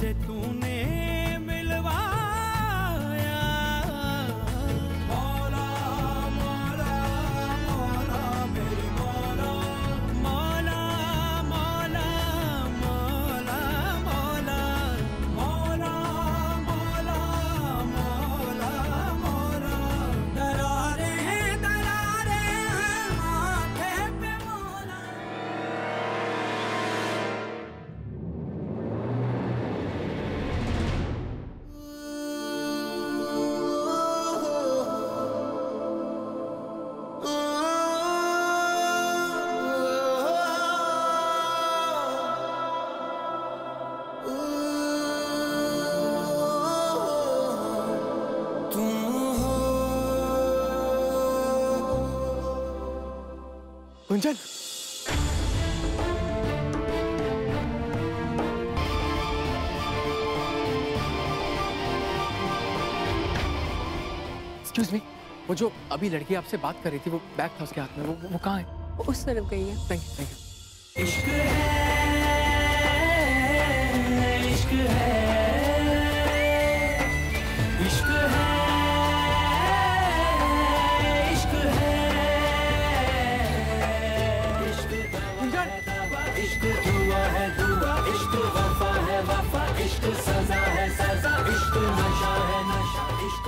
c'est tout. Gunjan excuse me वो जो अभी लड़की आपसे बात कर रही थी वो बैग था उसके हाथ में वो वो, वो कहाँ है? वो उस तरफ़ गई है। थैंक यू थैंक यू इश्क सजा है सजा इश्क नशा है नशा इश्क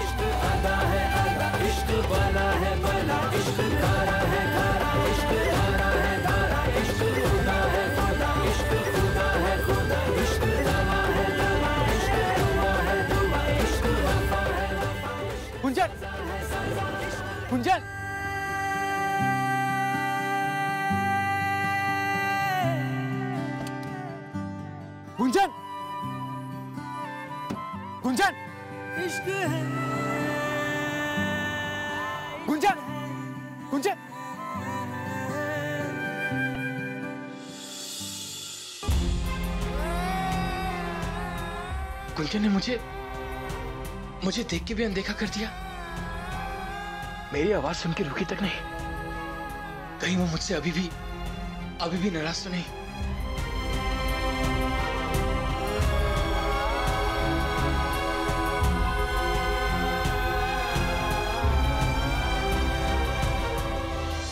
इश्क अदा है अदा इश्क बला है बला इश्क है धारा है धारा इश्क खुदा है खुदा इश्क खुदा है खुदा इश्क दवा है दवा इश्क दुआ है दुआ इश्क वफा है वफा गुंजन। गुंजन। गुंजन। गुंजन। इश्क है। गुंजन। गुंजन। गुंजन ने मुझे मुझे देख के भी अनदेखा कर दिया। मेरी आवाज़ सुन के रुकी तक नहीं। कहीं वो मुझसे अभी भी अभी भी नाराज़ तो नहीं।